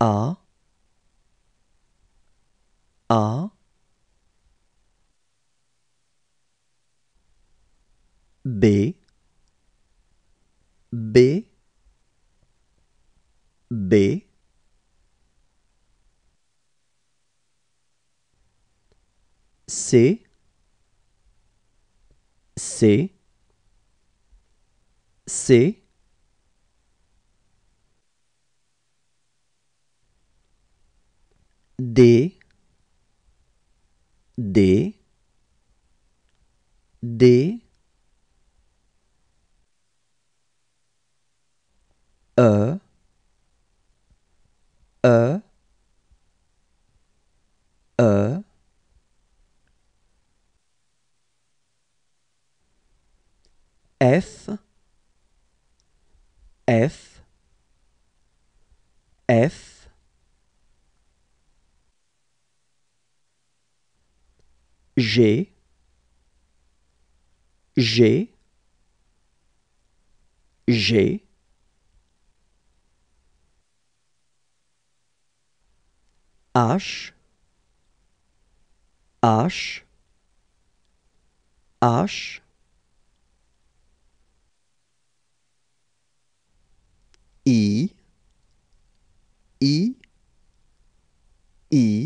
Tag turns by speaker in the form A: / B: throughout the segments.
A: A. A. B. B. B. C. C. C D D D. E E E. F F F G G G H H H I I I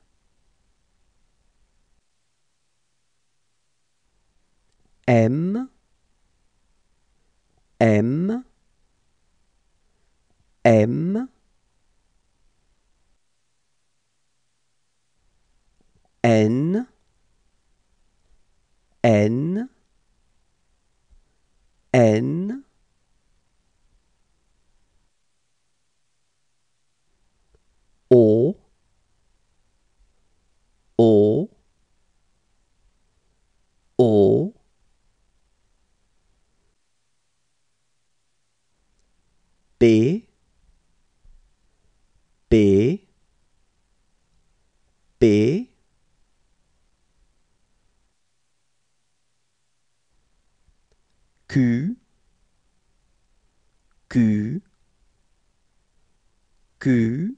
A: M M M. N N B B B Q Q Q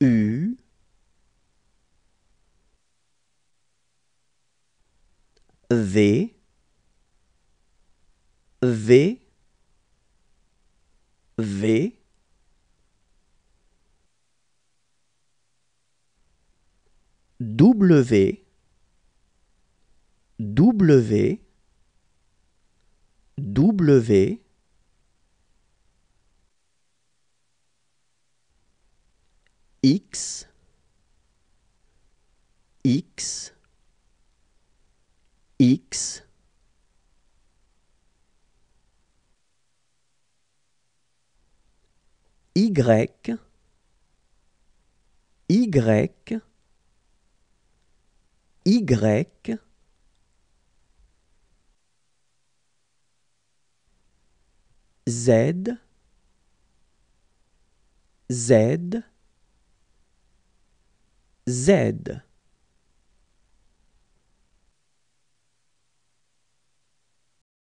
A: U. V. V. V. W. W. W X X X. Y Y Y. Z Z Z